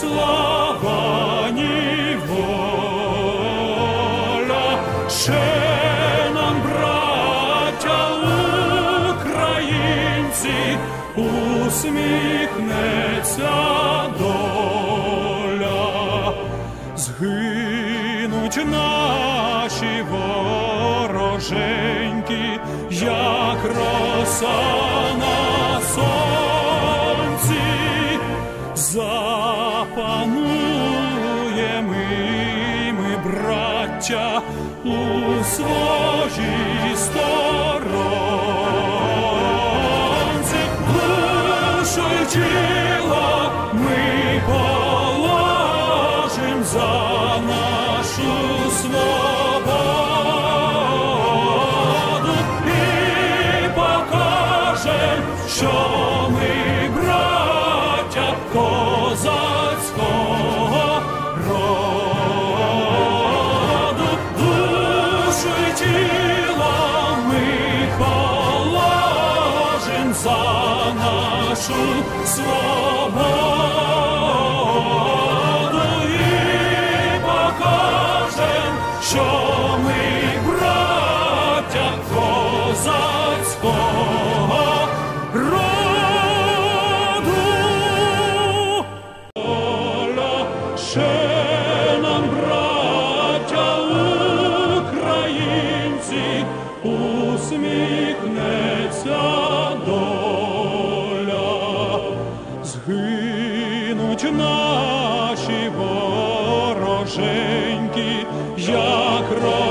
слава, ні ще нам, браття українці, усміхнеться доля, згинуть наші вороженьки, як роса браття, у своїй сторонці, душу й тіло ми положим за нашу свободу і покажем, що нашу свободу і покажем, що ми браття козацького роду. Оля, ще нам, браття українці, усміхнеться наші вороженьки, як ро.